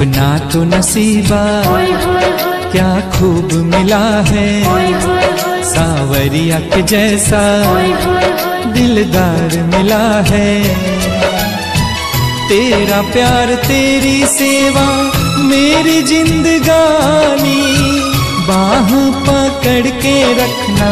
अपना तो नसीबा, क्या खूब मिला है। सावरिया के जैसा दिलदार मिला है। तेरा प्यार, तेरी सेवा, मेरी जिंदगानी, बाह पकड़ के रखना।